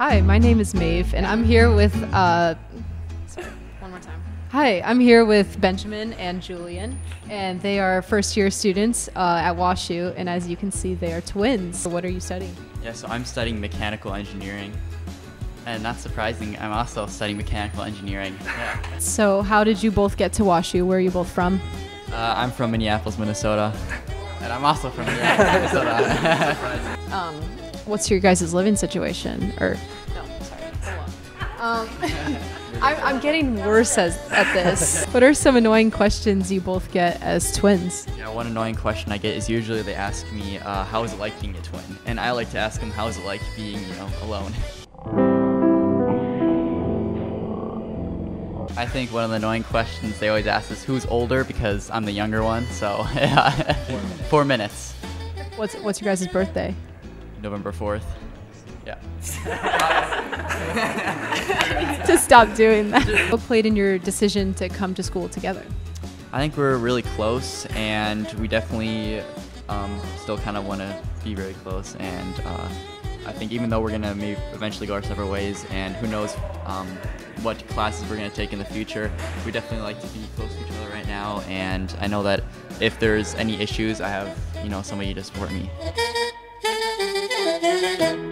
Hi, my name is Maeve, and I'm here with. Uh, sorry, one more time. Hi, I'm here with Benjamin and Julian, and they are first year students uh, at WashU, and as you can see, they are twins. What are you studying? Yeah, so I'm studying mechanical engineering. And not surprising, I'm also studying mechanical engineering. Yeah. So, how did you both get to WashU? Where are you both from? Uh, I'm from Minneapolis, Minnesota. And I'm also from Minneapolis, Minnesota. Um, what's your guys' living situation? Or no, sorry. Um, I'm, I'm getting worse as, at this. What are some annoying questions you both get as twins? yeah, one annoying question I get is usually they ask me, uh, how is it like being a twin? And I like to ask them, how is it like being, you know, alone? I think one of the annoying questions they always ask is who's older because I'm the younger one. So, yeah, four minutes. What's what's your guys' birthday? November 4th. Yeah. to stop doing that. What played in your decision to come to school together? I think we're really close, and we definitely um, still kind of want to be very close. And uh, I think even though we're gonna maybe eventually go our separate ways, and who knows um, what classes we're gonna take in the future, we definitely like to be close to each other right now. And I know that if there's any issues, I have you know somebody to support me la you la.